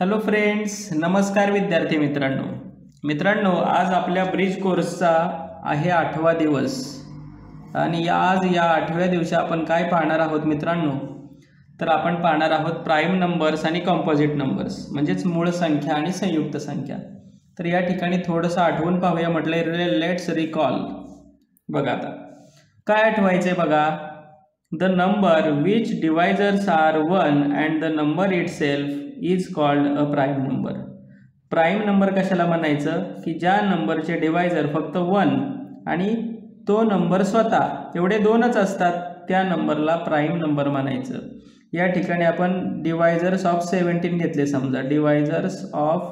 Hello friends नमस्कार विद्यार्थी मित्रांनो. मित्रांनो आज आपल्या ब्रिज कोर्सचा आहे आठवा दिवस. आणि या आज या आठव्या दिवशी आपण काय पाहणार आहोत मित्रांनो? तर आपण पाहणार आहोत प्राईम नंबर्स आणि कॉम्पोजिट नंबर्स म्हणजेच मूळ संख्या आणि संयुक्त संख्या. तर या ठिकाणी थोडंसं आठवून पाहूया म्हटलं लेट्स रिकॉल बघा आता. काय आठवायचं आहे बघा? The number which divisors are one and the number itself is called a prime number prime number कशाला म्हणायचं? की ज्या नंबरचे डिवायझर फक्त वन आणि तो नंबर स्वतः एवढे दोनच असतात त्या नंबरला प्राईम नंबर म्हणायचं. या ठिकाणी आपण डिवायझर्स ऑफ सेवन्टीन घेतले समजा. डिवायझर्स ऑफ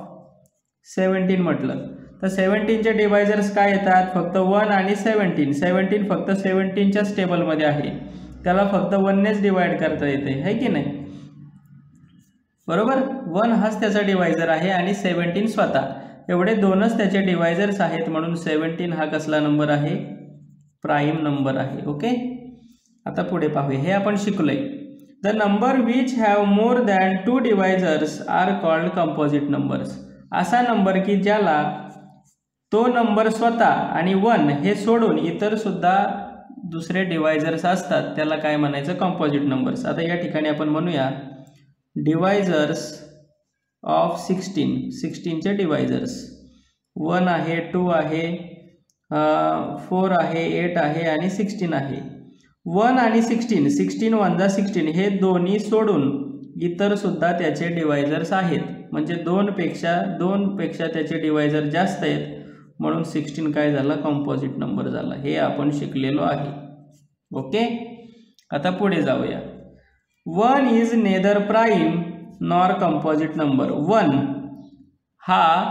सेवन्टीन म्हटलं. तर सेवन्टीनचे डिवायझर्स काय येतात? फक्त वन आणि सेवन्टीन सेवन्टीन फक्त सेवन्टीनच्याच टेबलमध्ये आहे. त्याला फक्त वननेच डिवाइड करता येते. है की नाही? बरोबर? वन हाच त्याचा डिवायझर आहे आणि सेवन्टीन स्वतः. एवढे दोनच त्याचे डिवायझर्स आहेत म्हणून सेवन्टीन हा कसला नंबर आहे? प्राईम नंबर आहे ओके आता पुढे पाहूया. हे आपण शिकलोय. The number which have more than two divisors are called composite numbers असा नंबर की ज्याला तो नंबर स्वतः आणि वन हे सोडून इतर सुद्धा दुसरे डिवायझर्स असतात त्याला काय म्हणायचं? कंपोजिट नंबर्स आता या ठिकाणी आपण म्हणूया डिवायझर्स ऑफ सिक्स्टीन. सिक्स्टीनचे डिवायझर्स वन आहे टू आहे फोर आहे एट आहे आणि सिक्स्टीन आहे. वन आणि सिक्स्टीन सिक्स्टीन वन जा सिक्स्टीन हे दोन्ही सोडून इतर सुद्धा त्याचे डिवायझर्स आहेत. म्हणजे दोनपेक्षा दोनपेक्षा त्याचे डिवायझर जास्त आहेत. म्हणून सिक्स्टीन काय झाला? कंपोजिट नंबर झाला. हे आपण शिकलेलो आहे. ओके? आता पुढे जाऊया. One is neither prime nor composite number one. हा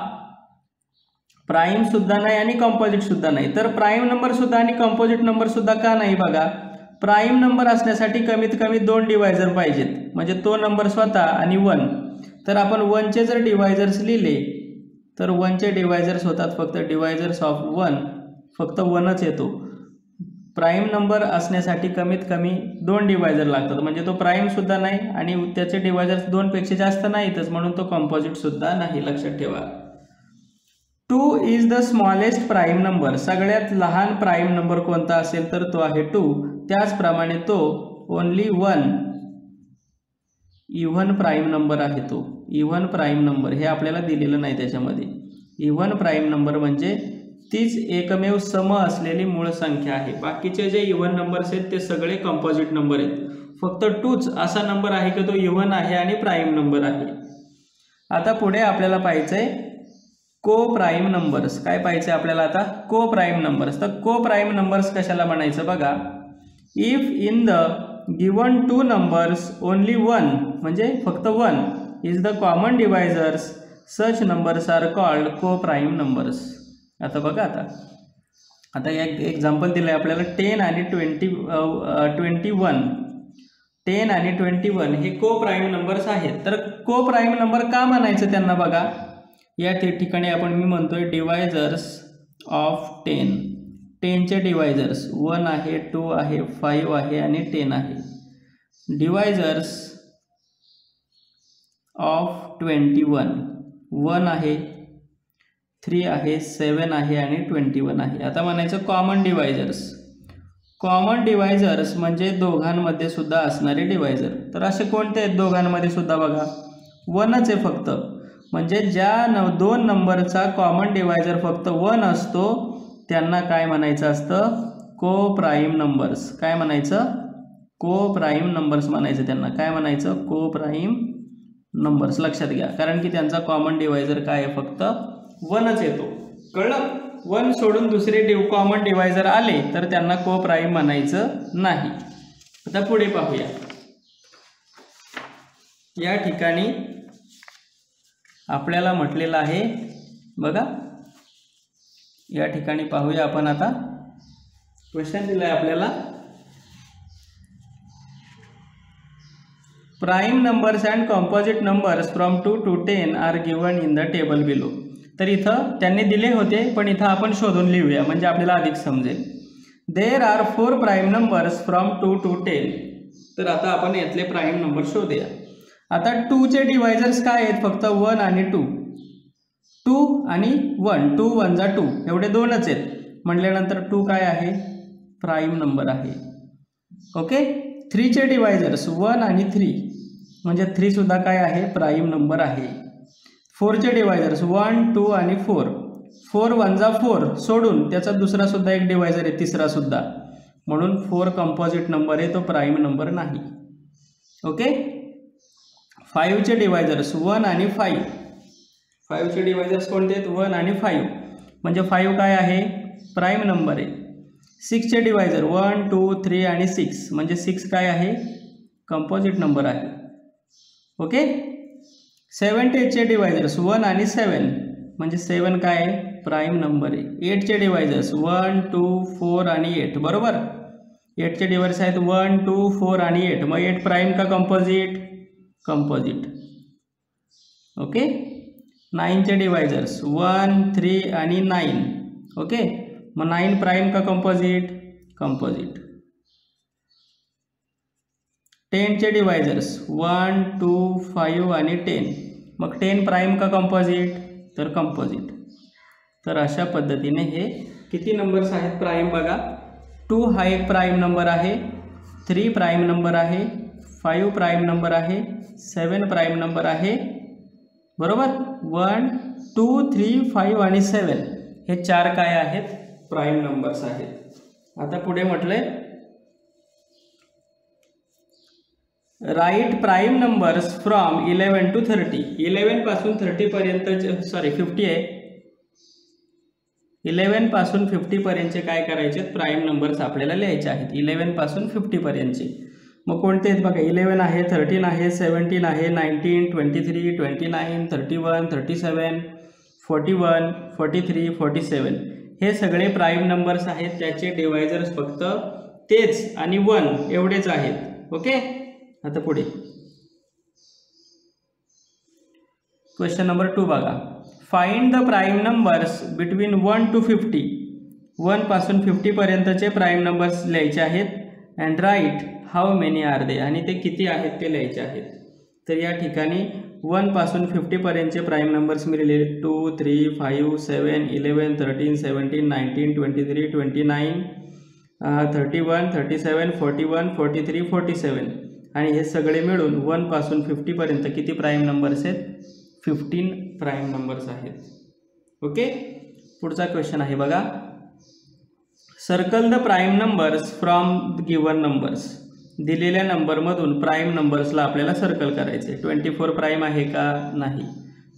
प्राईम सुद्धा नाही आणि कंपोजिट सुद्धा नाही. तर प्राईम नंबर सुद्धा आणि कंपोजिट नंबर सुद्धा का नाही बघा? प्राईम नंबर असण्यासाठी कमीत कमी दोन डिवायझर पाहिजेत. म्हणजे तो नंबर स्वतः आणि वन. तर आपण वनचे जर डिवायझर्स लिहिले तर वनचे डिवायझर्स होतात फक्त डिवायझर्स ऑफ वन. फक्त वनच येतो. प्राईम नंबर असण्यासाठी कमीत कमी दोन डिवायझर लागतात. म्हणजे तो प्राईमसुद्धा नाही आणि त्याचे डिवायझर दोनपेक्षा जास्त नाहीतच म्हणून तो कंपोजिटसुद्धा नाही. लक्षात ठेवा. Two is the smallest prime number सगळ्यात लहान प्राईम नंबर कोणता असेल तर तो आहे टू त्याचप्रमाणे तो only one even prime number आहे तो. इव्हन प्राईम नंबर हे आपल्याला दिलेलं नाही त्याच्यामध्ये. इव्हन प्राईम नंबर म्हणजे तीच एकमेव सम असलेली मूळ संख्या आहे. बाकीचे जे इव्हन नंबर्स आहेत ते सगळे कंपोजिट नंबर आहेत. फक्त टूच असा नंबर आहे की तो इव्हन आहे आणि प्राईम नंबर आहे. आता पुढे आपल्याला पाहिजे आहे को प्राईम नंबर्स काय पाहिजे आपल्याला आता? को प्राईम नंबर्स तर को प्राईम नंबर्स कशाला म्हणायचं बघा? If in the given two numbers only one म्हणजे फक्त one is the common divisors such numbers are called coprime numbers आता बघा आता. आता एक एक्झाम्पल दिलं आहे आपल्याला टेन आणि ट्वेंटी ट्वेंटी वन टेन आणि ट्वेंटी वन हे को प्राईम नंबर्स आहेत. तर को प्राईम नंबर का म्हणायचं त्यांना बघा? या ठिकाणी आपण मी म्हणतोय डिवायझर्स ऑफ टेन टेनचे डिवायझर्स वन आहे टू आहे फाईव्ह आहे आणि टेन आहे. Divisors of twenty one one आहे थ्री आहे सेवन आहे आणि ट्वेंटी वन आहे. आता म्हणायचं कॉमन डिवायझर्स कॉमन डिवायझर्स म्हणजे दोघांमध्ये सुद्धा असणारे डिवायझर तर असे कोणते आहेत दोघांमध्ये सुद्धा बघा? वनच आहे फक्त. म्हणजे ज्या न दोन नंबरचा कॉमन डिवायझर फक्त वन असतो त्यांना काय म्हणायचं असतं? को प्राईम नंबर्स काय म्हणायचं? को प्राईम नंबर्स म्हणायचं त्यांना. काय म्हणायचं? को प्राईम नंबर्स लक्षात घ्या. कारण की त्यांचा कॉमन डिवायझर काय आहे फक्त? वनच येतो. कळलं? वन सोडून दुसरे डिव कॉमन डिवायझर आले तर त्यांना को प्राईम म्हणायचं नाही. आता पुढे पाहूया. या ठिकाणी आपल्याला म्हटलेलं आहे बघा. या ठिकाणी पाहूया आपण आता. क्वेश्चन दिलं आहे आपल्याला. Prime numbers and composite numbers from two to ten are given in the table below तर इथं त्यांनी दिले होते पण इथं आपण शोधून लिहूया म्हणजे आपल्याला अधिक समजेल. There are four prime numbers from two to ten तर आता आपण यातले प्राईम नंबर शोधूया. आता टूचे डिवायजर्स काय आहेत? फक्त वन आणि टू टू आणि वन टू वन जा टू एवढे दोनच आहेत. म्हटल्यानंतर टू काय आहे? प्राईम नंबर आहे. ओके थ्रीचे डिवायजर्स वन आणि थ्री म्हणजे थ्रीसुद्धा काय आहे? प्राईम नंबर आहे. फोरचे डिवायझर्स वन टू आणि फोर फोर वन फोर सोडून त्याचा दुसरासुद्धा एक डिवायझर आहे तिसरासुद्धा म्हणून फोर कंपोजिट नंबर आहे तो प्राईम नंबर नाही. ओके फाईव्हचे डिवायझर्स वन आणि फाईव्ह फाईव्हचे डिवायझर्स कोणते आहेत? वन आणि फाईव्ह म्हणजे फाईव्ह काय आहे? प्राईम नंबर आहे. सिक्सचे डिवायझर वन टू थ्री आणि सिक्स म्हणजे सिक्स काय आहे? कंपोजिट नंबर आहे. ओके सेवन एटचे डिवायझर्स वन आणि सेवन. म्हणजे सेवन काय? आहे प्राईम नंबर आहे एटचे डिवायझर्स वन टू फोर आणि एट. बरोबर? एटचे डिवायझर्स आहेत वन टू फोर आणि एट. मग एट प्राईम का कंपोजिट कंपोजिट ओके? नाईनचे डिवायझर्स वन थ्री आणि नाईन. ओके? मग नाईन प्राईम का कंपोजिट कंपोजिट टेनचे डिवायझर्स वन टू फाईव्ह आणि टेन. मग टेन प्राईम का कंपोजिट तर कंपोजिट तर अशा पद्धतीने हे किती नंबर्स आहेत प्राईम बघा. टू हा एक प्राईम नंबर आहे थ्री प्राईम नंबर आहे फाईव्ह प्राईम नंबर आहे सेवन प्राईम नंबर आहे. बरोबर? वन टू थ्री फाईव्ह आणि सेवन हे चार काय आहेत? प्राईम नंबर्स आहेत. आता पुढे म्हटलंय write prime numbers from eleven to thirty इलेवनपासून थर्टीपर्यंत सॉरी फिफ्टी आहे. इलेवनपासून फिफ्टीपर्यंतचे काय करायचे? प्राईम नंबर्स आपल्याला लिहायचे आहेत. इलेवनपासून फिफ्टीपर्यंतचे मग कोणते आहेत बघा? इलेवन आहे थर्टीन आहे सेवन्टीन आहे nineteen twenty three twenty nine thirty one thirty seven forty one forty three forty seven हे सगळे प्राईम नंबर्स आहेत. त्याचे डिवायझर्स फक्त तेच आणि वन एवढेच आहेत. ओके आता पुढे. क्वेश्चन नंबर टू बघा. Find the prime numbers between one to fifty वनपासून फिफ्टीपर्यंतचे प्राईम नंबर्स लिहायचे आहेत. And write how many are they आणि ते किती आहेत ते लिहायचे आहेत. तर या ठिकाणी वनपासून फिफ्टीपर्यंतचे प्राईम नंबर्स मी लिहिले. Two three five seven eleven thirteen seventeen nineteen twenty three twenty nine thirty one thirty seven forty one forty three forty seven आणि हे सगळे मिळून वनपासून फिफ्टीपर्यंत किती प्राईम नंबर्स आहेत? फिफ्टीन प्राईम नंबर्स आहेत. ओके पुढचा क्वेश्चन आहे बघा. Circle the prime numbers from given numbers दिलेल्या नंबरमधून प्राईम नंबर्सला आपल्याला सर्कल करायचे ट्वेंटी फोर प्राईम आहे का? नाही.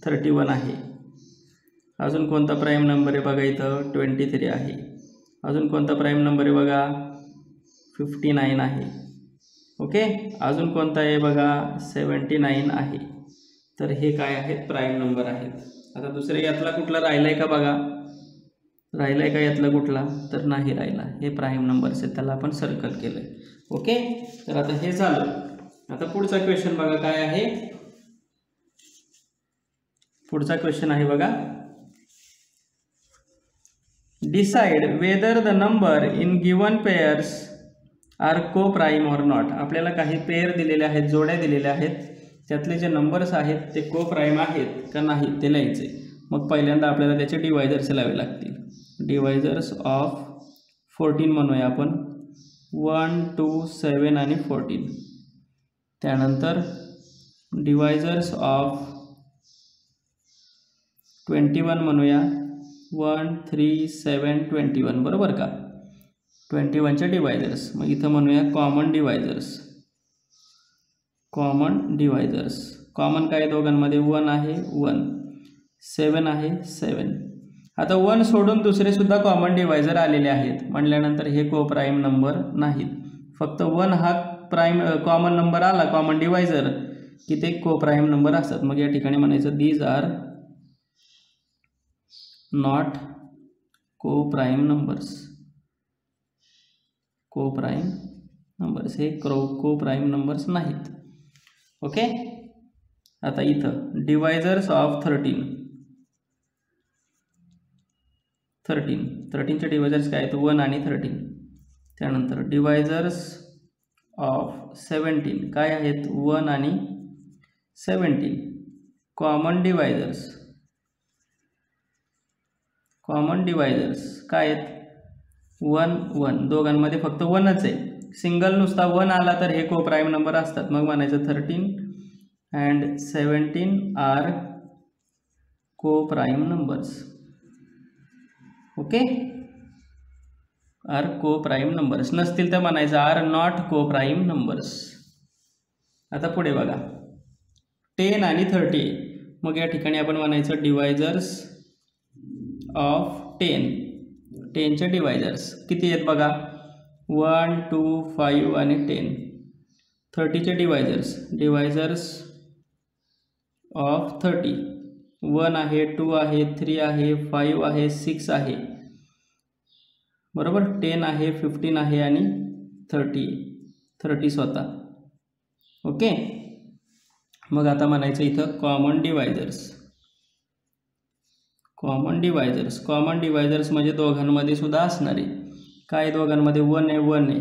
थर्टी वन आहे. अजून कोणता प्राईम नंबर आहे बघा इथं? ट्वेंटी थ्री आहे. अजून कोणता प्राईम नंबर आहे बघा? फिफ्टी नाईन आहे. ओके? अजून कोणता आहे बघा? सेवन्टी नाईन आहे. तर हे काय आहेत? प्राईम नंबर आहेत. आता दुसरे यातला कुठला राहिला आहे का बघा? राहिला आहे का यातला कुठला? तर नाही राहिला. हे प्राईम नंबर्स आहेत. त्याला आपण सर्कल केलं आहे ओके? तर आता हे झालं. आता पुढचा क्वेश्चन बघा काय आहे? पुढचा क्वेश्चन आहे बघा. Decide whether the number in given pairs are coprime or not. आपल्याला काही पेअर दिलेले आहेत जोड्या दिलेल्या आहेत. त्यातले जे नंबर्स आहेत ते को प्राईम आहेत का नाही ते लिहायचे. मग पहिल्यांदा आपल्याला त्याचे डिवायझर्स लावे लागतील. डिवायझर्स ऑफ फोर्टीन म्हणूया आपण. वन टू सेवन आणि फोर्टीन त्यानंतर डिवायझर्स ऑफ ट्वेंटी वन म्हणूया. One three seven twenty one बरोबर का? ट्वेंटी वनचे डिवायझर्स मग इथं म्हणूया common divisors common divisors common काय दोघांमध्ये? वन आहे वन सेवन आहे सेवन आता वन सोडून दुसरेसुद्धा कॉमन डिवायझर आलेले आहेत. म्हणल्यानंतर हे को प्राईम नंबर नाहीत. फक्त वन हा प्राईम कॉमन नंबर आला कॉमन डिवायझर की ते को प्राईम नंबर असतात. मग या ठिकाणी म्हणायचं these are not coprime numbers coprime numbers हे क्रो को प्राईम नंबर्स नाहीत. ओके? आता इथं डिवायझर्स ऑफ थर्टीन थर्टीन थर्टीनचे डिवायझर्स काय आहेत? वन आणि थर्टीन त्यानंतर डिवायझर्स ऑफ सेवन्टीन काय आहेत? वन आणि seventeen common divisors common divisors काय आहेत? One one. दोघांमध्ये फक्त वनच आहे. सिंगल नुसता वन आला तर हे को प्राईम नंबर असतात. मग म्हणायचं thirteen and seventeen are coprime numbers okay are coprime numbers नसतील तर म्हणायचं आर नॉट को प्राईम नंबर्स आता पुढे बघा. टेन आणि थर्टी मग या ठिकाणी आपण म्हणायचं डिवायझर्स ऑफ टेन टेनचे डिवायझर्स किती आहेत बघा? वन टू फाईव्ह आणि ten थर्टीचे divisors divisors of thirty one आहे टू आहे थ्री आहे फाईव्ह आहे सिक्स आहे. बरोबर? टेन आहे फिफ्टीन आहे आणि थर्टी थर्टी स्वतः. ओके मग आता म्हणायचं इथं common divisors common divisors common divisors म्हणजे दोघांमध्ये सुद्धा असणारे. काय दोघांमध्ये? वन आहे वन आहे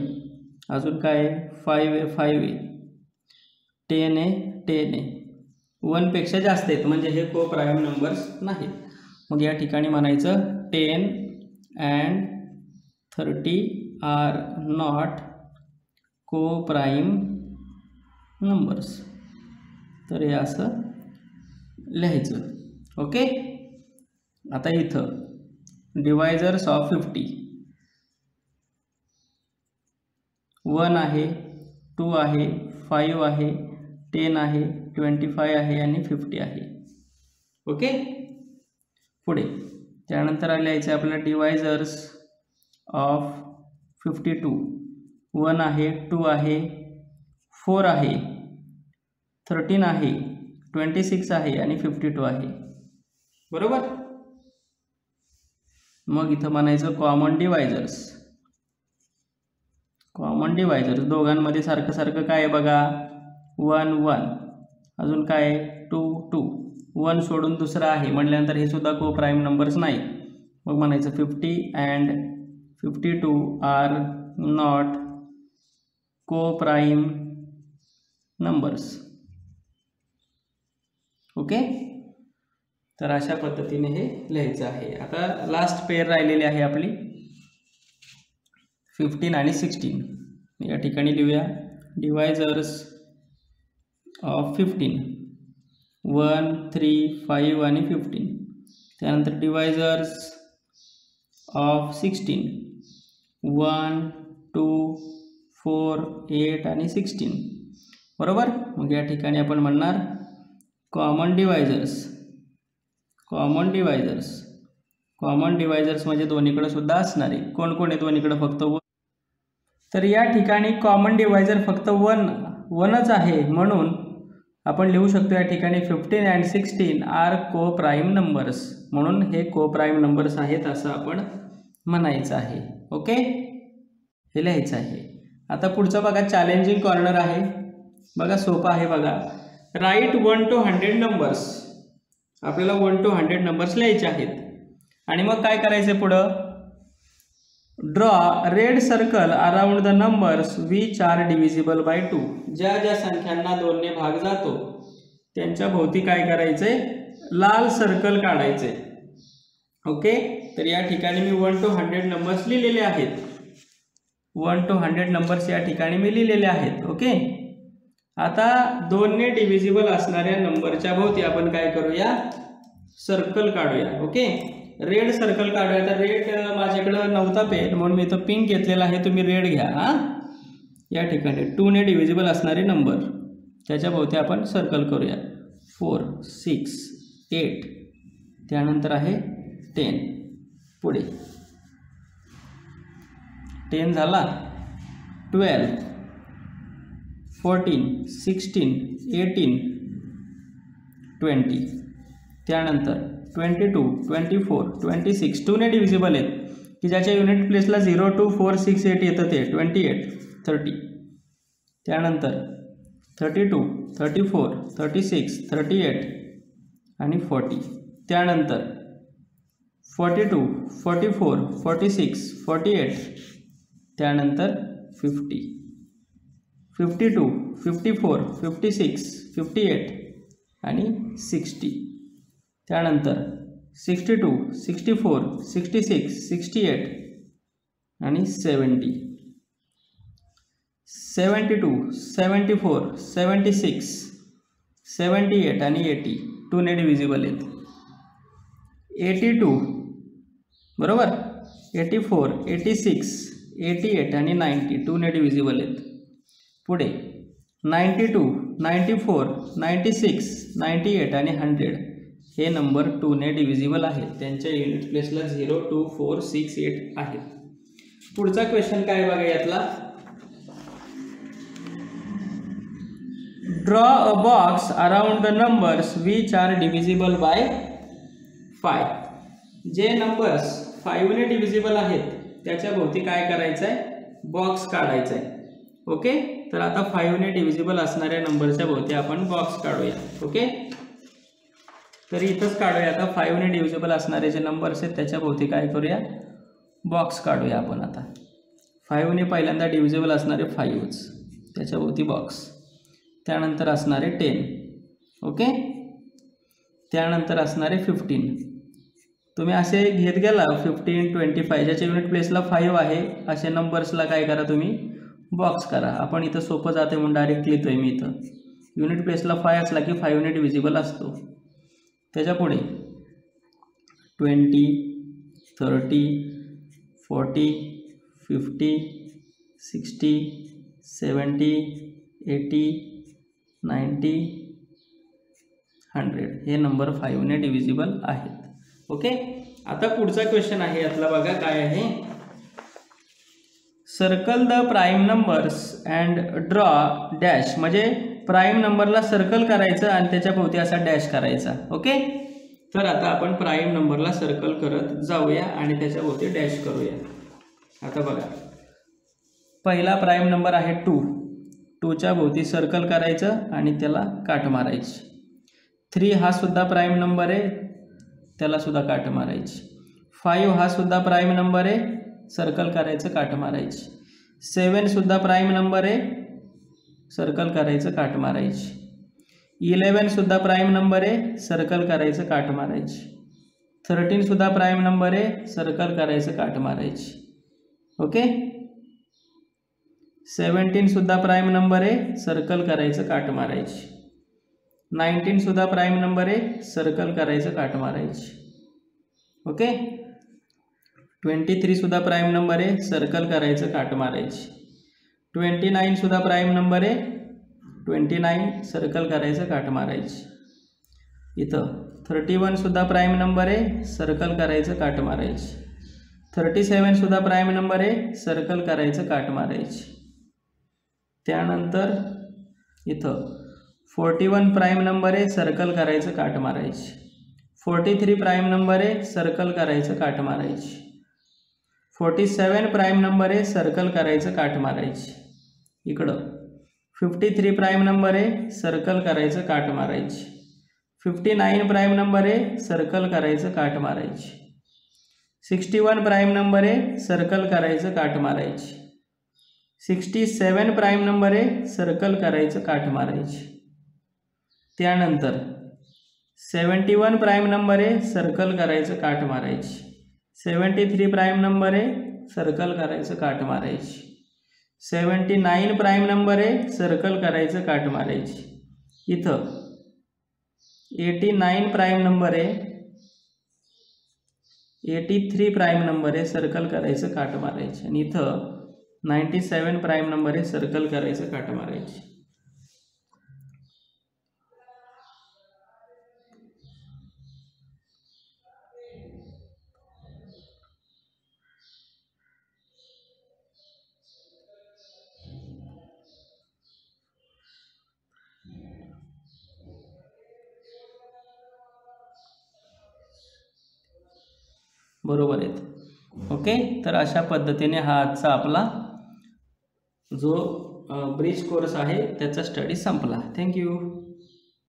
अजून काय आहे? फाईव्ह आहे फाईव्ह आहे टेन आहे टेन आहे वनपेक्षा जास्त आहेत. म्हणजे हे को प्राईम नंबर्स नाहीत. मग या ठिकाणी म्हणायचं ten and thirty are not coprime numbers तर हे असं लिहायचं. ओके आता इथं. डिवायझर्स ऑफ फिफ्टी वन आहे टू आहे फाईव्ह आहे टेन आहे ट्वेंटी फाय आहे आणि फिफ्टी आहे. ओके पुढे. त्यानंतर आले यायचे आपल्याला divisors of fifty two one आहे टू आहे फोर आहे थर्टीन आहे ट्वेंटी सिक्स आहे आणि फिफ्टी टू आहे. बरोबर? मग इथं म्हणायचं कॉमन डिवायझर्स कॉमन डिवायझर्स दोघांमध्ये सारखं सारखं काय आहे बघा? वन वन अजून काय टू टू वन सोडून दुसरं आहे. म्हटल्यानंतर हे सुद्धा को प्राईम नंबर्स नाही. मग म्हणायचं fifty and fifty two are not coprime numbers okay तर अशा पद्धतीने हे लिहायचं आहे. आता लास्ट पेअर राहिलेली आहे आपली फिफ्टीन आणि सिक्स्टीन या ठिकाणी लिहूया. Divisors of fifteen one three five आणि फिफ्टीन त्यानंतर divisors of sixteen one two four eight आणि सिक्स्टीन बरोबर? मग या ठिकाणी आपण म्हणणार common divisors common divisors common divisors म्हणजे दोन्हीकडे सुद्धा असणारे. कोण कोण आहे दोन्हीकडे फक्त वन. तर या ठिकाणी कॉमन डिवायझर फक्त वन वनच आहे. म्हणून आपण लिहू शकतो या ठिकाणी fifteen and sixteen are coprime numbers म्हणून हे को प्राईम नंबर्स आहेत असं आपण म्हणायचं आहे. ओके हे लिहायचं आहे. आता पुढचं बघा चॅलेंजिंग कॉर्नर आहे. बघा सोपं आहे बघा. Write one to hundred numbers आपल्याला वन टू हंड्रेड नंबर्स लिहायचे आहेत. आणि मग काय करायचं पुढं? Draw red circle around the numbers which are divisible by two ज्या ज्या संख्यांना दोनने भाग जातो त्यांच्या भोवती काय करायचंय? लाल सर्कल काढायचे ओके तर या ठिकाणी मी वन टू हंड्रेड नंबर्स लिहिलेले आहेत. वन टू हंड्रेड नंबर्स या ठिकाणी मी लिहिलेले आहेत. ओके आता दोनने डिव्हिजिबल असणाऱ्या नंबरच्या भोवती आपण काय करूया? सर्कल काढूया ओके रेड सर्कल काढूया. तर रेड माझ्याकडं नव्हता पेन म्हणून मी इथं पिंक घेतलेला आहे. तुम्ही रेड घ्या हां? या ठिकाणी. टूने डिव्हिजिबल असणारे नंबर त्याच्या भोवती आपण सर्कल करूया. फोर सिक्स एट त्यानंतर आहे टेन पुढे. टेन झाला. Twelve fourteen sixteen eighteen twenty त्यानंतर twenty two twenty four twenty six टूने divisible आहेत. की ज्याच्या unit प्लेसला zero two four six eight येतं ते ट्वेंटी एट थर्टी त्यानंतर thirty two thirty four thirty six thirty eight आणि फोर्टी त्यानंतर forty two forty four forty six forty eight त्यानंतर fifty fifty two fifty four fifty six fifty eight आणि sixty त्यानंतर sixty two sixty four sixty six sixty eight आणि seventy seventy two seventy four seventy six seventy eight आणि eighty two ने divisible आहेत. Eighty two बरोबर? Eighty four eighty six eighty eight आणि ninety two ने divisible आहेत. पुढे ninety two ninety four ninety six ninety eight आणि hundred हे नंबर टूने डिव्हिजिबल आहेत त्यांच्या unit प्लेसला zero two four six eight आहेत पुढचा क्वेश्चन काय बघा यातला? Draw a box around the numbers which are divisible by five जे नंबर्स फाईव्हने डिव्हिजिबल आहेत त्याच्या भोवती काय करायचं आहे बॉक्स काढायचा आहे ओके तर आता फाईव्हने डिव्हिजिबल असणाऱ्या नंबरच्या भोवती आपण बॉक्स काढूया. ओके तर इथंच काढूया आता. फाईव्हने डिव्हिजिबल असणारे जे नंबर्स आहेत त्याच्या भोवती काय करूया? बॉक्स काढूया आपण आता. फाईव्हने पहिल्यांदा डिव्हिजिबल असणारे फाईव्हच त्याच्या भोवती बॉक्स त्यानंतर असणारे टेन ओके त्यानंतर असणारे फिफ्टीन तुम्ही असे घेत गेला फिफ्टीन ट्वेंटी फाय ज्याच्या युनिट प्लेसला फाईव्ह आहे असे नंबर्सला काय करा तुम्ही? बॉक्स करा. आपण इथं सोपं जाते म्हणून डायरेक्ट लिहितो आहे मी इथं. युनिट प्लेसला फाय असला की फायू युनिट विजिबल असतो. त्याच्या पुढे twenty thirty forty fifty sixty seventy eighty ninety hundred हे नंबर फाईव्हने डिव्हिजिबल आहेत. ओके आता पुढचा क्वेश्चन आहे यातला बघा काय आहे. Circle the prime numbers and draw dash म्हणजे प्राईम नंबरला सर्कल करायचं आणि त्याच्या भोवती असा डॅश करायचा. ओके तर आता आपण प्राईम नंबरला सर्कल करत जाऊया आणि त्याच्या भोवती डॅश करूया. आता बघा. पहिला प्राईम नंबर आहे टू टूच्या भोवती सर्कल करायचं आणि त्याला काठ मारायची. थ्री हा सुद्धा प्राईम नंबर आहे. त्याला सुद्धा काठ मारायची. फाईव्ह हा सुद्धा प्राईम नंबर आहे. सर्कल करायचं काठ मारायची. सेवनसुद्धा प्राईम नंबर आहे. सर्कल करायचं काठ मारायची. इलेवनसुद्धा प्राईम नंबर आहे. सर्कल करायचं काठ मारायची. थर्टीनसुद्धा प्राईम नंबर आहे. सर्कल करायचं काठ मारायची. ओके सेवन्टीनसुद्धा प्राईम नंबर आहे. सर्कल करायचं काठ मारायची. नाईन्टीनसुद्धा प्राईम नंबर आहे. सर्कल करायचं काठ मारायची. ओके ट्वेंटी थ्रीसुद्धा प्राईम नंबर आहे. सर्कल करायचं काट मारायची. ट्वेंटी नाईनसुद्धा प्राईम नंबर आहे. ट्वेंटी नाईन सर्कल करायचं काट मारायची. इथं थर्टी वनसुद्धा प्राईम नंबर आहे. सर्कल करायचं काट मारायची. थर्टी सेवनसुद्धा प्राईम नंबर आहे. सर्कल करायचं काट मारायची. त्यानंतर इथं फोर्टी वन प्राईम नंबर आहे. सर्कल करायचं काट मारायची. फोर्टी थ्री प्राईम नंबर आहे. सर्कल करायचं काट मारायची. फोर्टी सेवन प्राईम नंबर आहे सर्कल करायचं काठ मारायची. इकडं. फिफ्टी थ्री प्राईम नंबर आहे सर्कल करायचं काठ मारायची. फिफ्टी नाईन प्राईम नंबर आहे सर्कल करायचं काठ मारायची. सिक्स्टी वन प्राईम नंबर आहे सर्कल करायचं काठ मारायची. सिक्स्टी सेवन प्राईम नंबर आहे सर्कल करायचं काठ मारायची. त्यानंतर सेवन्टी वन प्राईम नंबर आहे सर्कल करायचं काठ मारायची. सेवन्टी थ्री प्राईम नंबर आहे सर्कल करायचं काठ मारायची. सेवन्टी नाईन प्राईम नंबर आहे सर्कल करायचं काठ मारायची. इथं एटी नाईन प्राईम नंबर आहे एटी थ्री प्राईम नंबर आहे सर्कल करायचं काठ मारायची. आणि इथं नाईंटी सेवन प्राईम नंबर आहे सर्कल करायचं काठ मारायची. बरोबर आहेत. ओके तर अशा पद्धतीने हा आजचा आपला जो ब्रिज कोर्स आहे त्याचा स्टडी संपला. थँक्यू